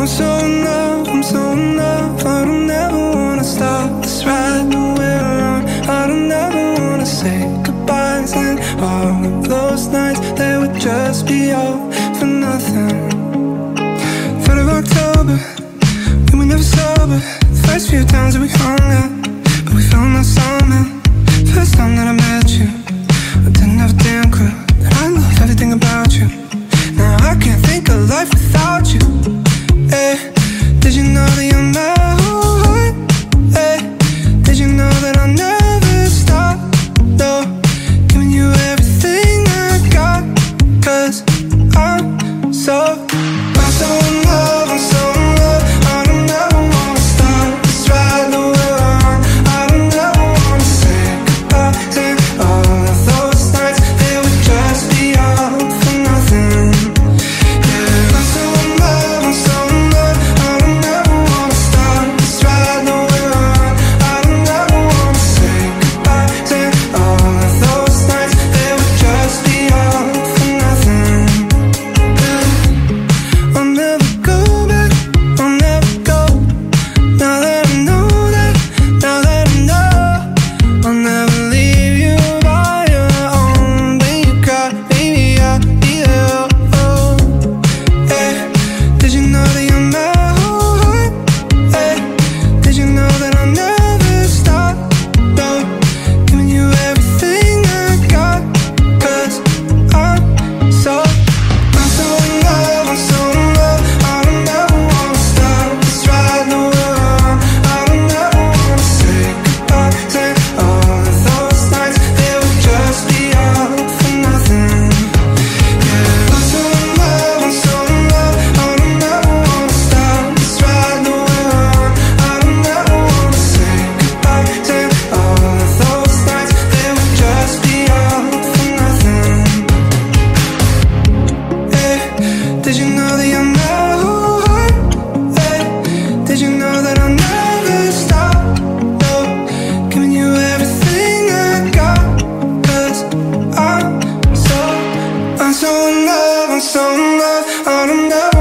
I'm so in love, I'm so in love. I don't ever wanna stop. This ride that we're on I don't ever wanna say goodbyes. And all of those nights They would just be all for nothing. 3rd of October. I'm so in love, I'm so in love, 아름다워